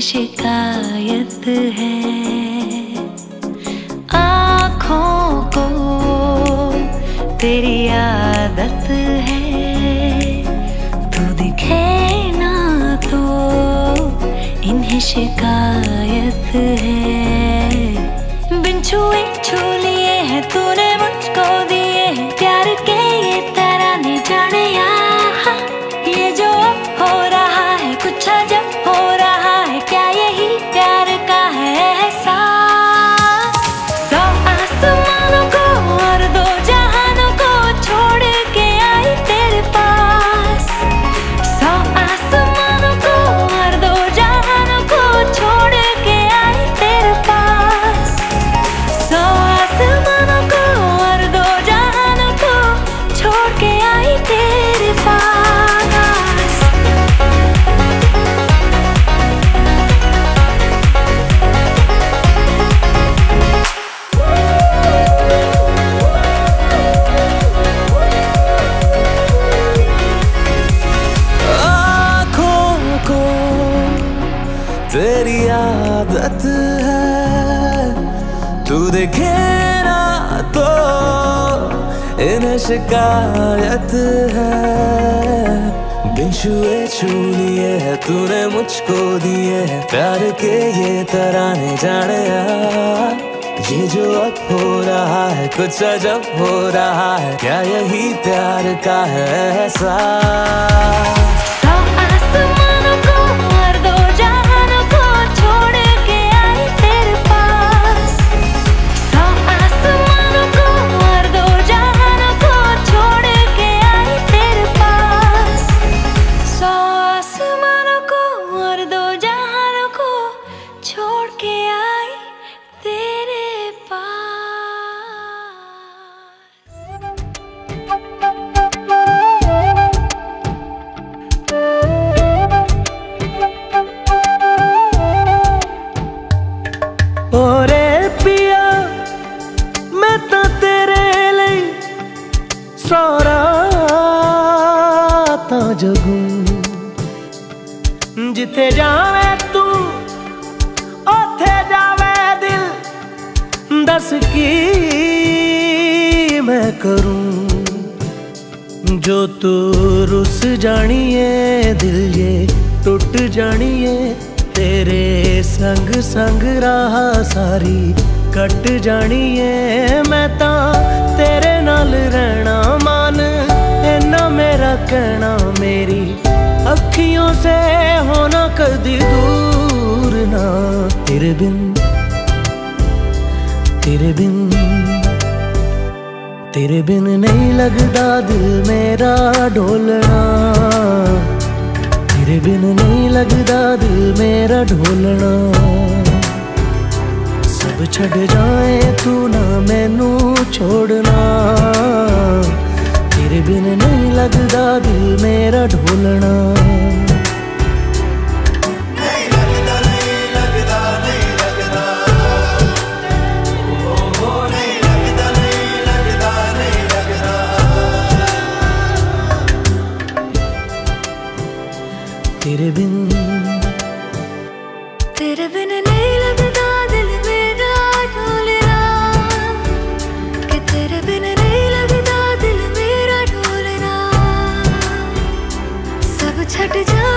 शिकायत है। आँखों को तेरी आदत है। तू दिखे ना तो इन्हें शिकायत है। बिन छुए छू लिए है तूने मुझको तेरी आदत है। तू देखे ना तो इन्हें शिकायत है। बिन छुए छू लिए है, तूने मुझको दिए है। प्यार के ये तराने जाने ये जो अब हो रहा है, कुछ अजब हो रहा है। क्या यही प्यार का है एहसास ਤਾਂ ਜਗੂ। ਜਿੱਥੇ ਜਾਵੇ ਤੂੰ, ਉੱਥੇ ਜਾਵੇ ਦਿਲ। ਦੱਸ ਕੀ ਮੈਂ ਕਰੂੰ? ਜੋ ਤੂੰ ਰੁਸ ਜਾਣੀ ਏ ਦਿਲ ਏ ਟੁੱਟ ਜਾਣੀ ਏ ਤੇਰੇ ਸੰਗ ਸੰਗ ਰਾਹ ਸਾਰੀ ਕੱਟ ਜਾਣੀ ਏ ਮੈਂ ਤਾਂ ਤੇਰੇ ਨਾਲ ਰਹਿਣਾ ਮਾਨ मेरा कहना मेरी अखियों से होना कदी दूर ना। तेरे बिन तेरे बिन तेरे बिन नहीं लगता दिल मेरा ढोलना। तेरे बिन नहीं लगता दिल मेरा ढोलना। सब छड़ जाए तू ना, मैनू छोड़ना। ਤੇਰੇ ਬਿਨ ਨਹੀਂ ਲੱਗਦਾ ਦਿਲ ਮੇਰਾ ਢੋਲਣਾ। ਤੇਰੇ ਬਿਨ ਤੇਰੇ ਬਿਨ छट जा